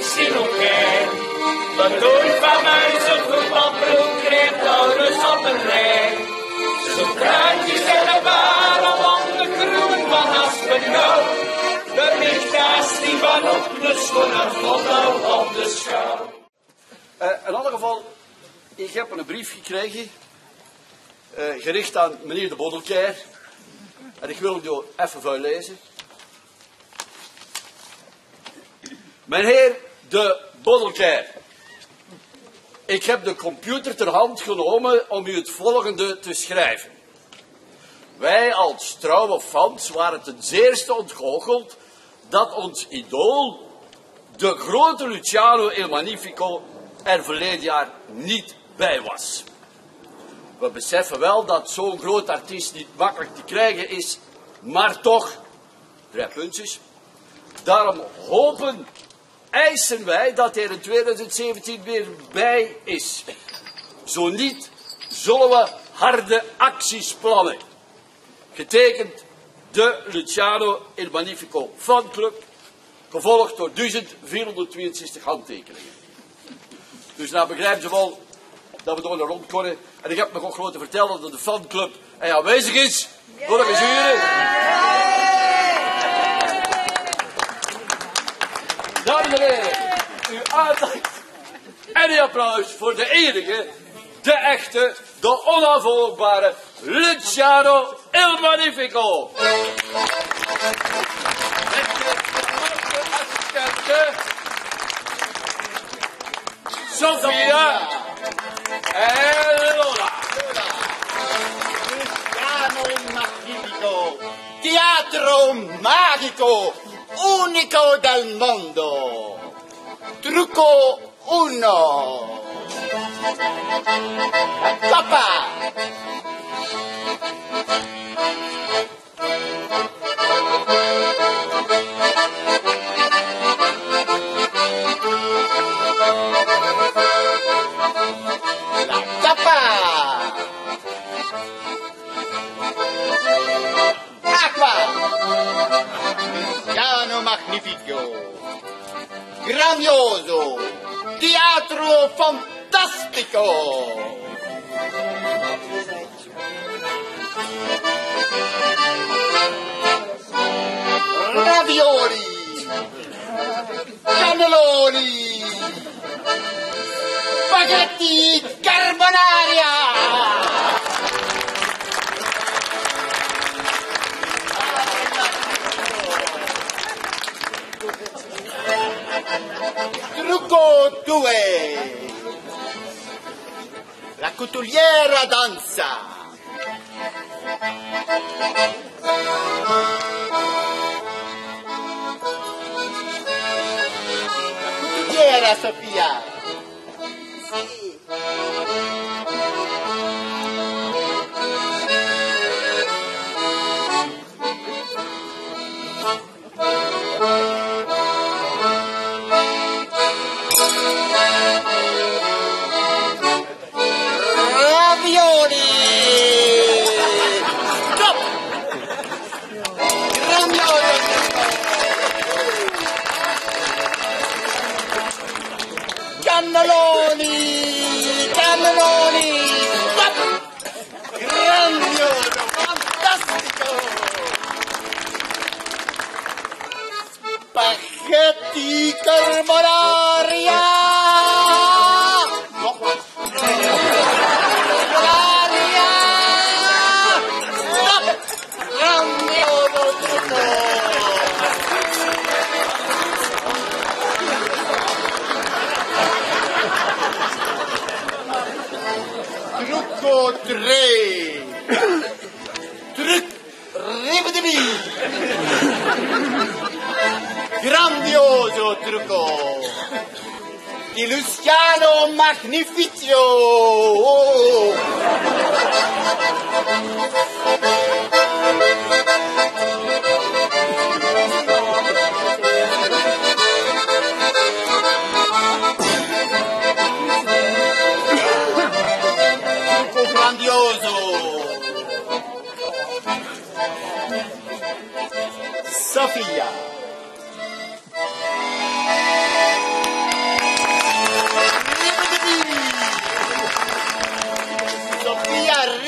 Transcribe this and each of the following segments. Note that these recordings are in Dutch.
niks in elkaar. Wat doen van mij zo'n voetbalploeg krijgt ouders op een rij. Zo'n kraantjes en een waren van de kroon van Aspenau. De lichtkaas die van op de schoenen valt op de schouw. Uh, in alle geval, ik heb een brief gekregen, uh, gericht aan meneer de Boddelkeer. En ik wil het even voorlezen. Meneer de Boddelkeer, ik heb de computer ter hand genomen om u het volgende te schrijven. Wij als trouwe fans waren ten zeerste ontgoocheld dat ons idool, de grote Luciano Il Magnifico, er verleden jaar niet bij was. We beseffen wel dat zo'n groot artiest niet makkelijk te krijgen is, maar toch, drie puntjes, daarom hopen, eisen wij dat hij in 2017 weer bij is. Zo niet, zullen we harde acties plannen. Getekend de Luciano Il Magnifico fanclub, gevolgd door 1462 handtekeningen. Dus nou begrijpen ze wel dat we door naar rond. En ik heb nog ook gewoon te vertellen dat de fanclub aanwezig is. Door de. Aandacht en uw applaus voor de enige, de echte, de onafvolgbare Luciano Il Magnifico. Sofia e Lola. Luciano Magnifico, teatro magico, unico del mondo. Truco 1. Tapa. Grandioso. Teatro fantastico. Ravioli. Cannelloni. Spaghetti carbonara. 2. La couturiera danza. La couturiera Sofia. Cannelloni! Cannelloni! Grandioso! Fantastico! Spaghetti carbonara! 2, 3. Druk, ribbedebi. Grandioso trucco. Di Luciano Magnificio.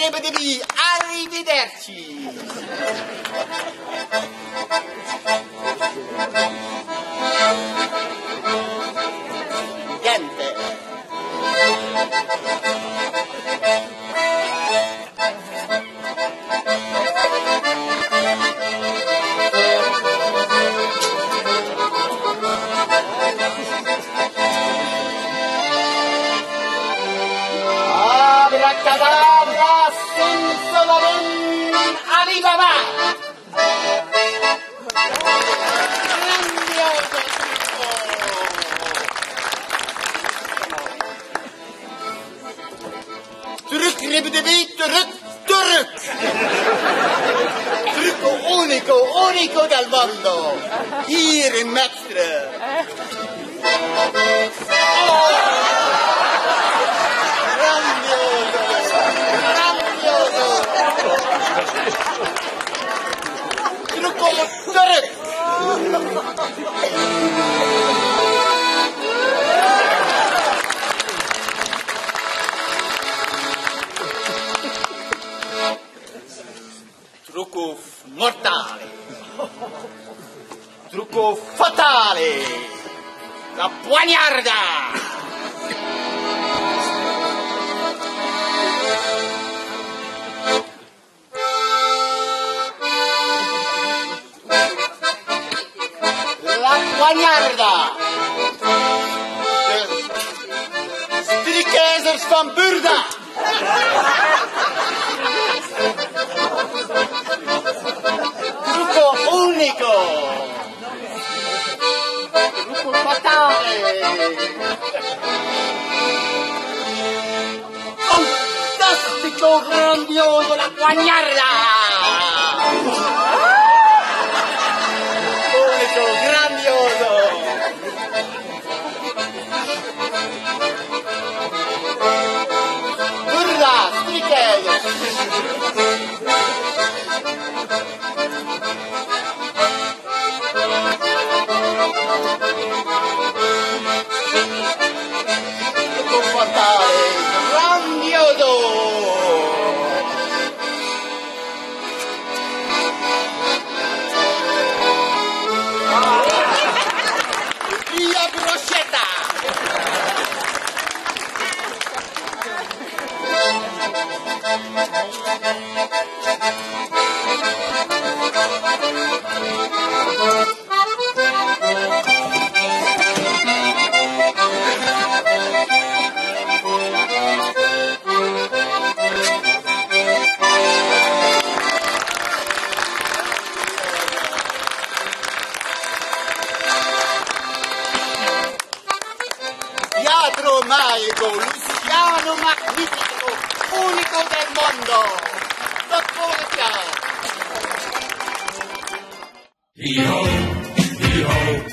ripetervi, arrivederci! l'unico, unico del mondo, il maestro. Come on, Trucco fatale! La poignarda! La poignarda! keizers van Burda! Truco unico! está, Fantástico, grandioso, la guañarda. 哦那多么以后以后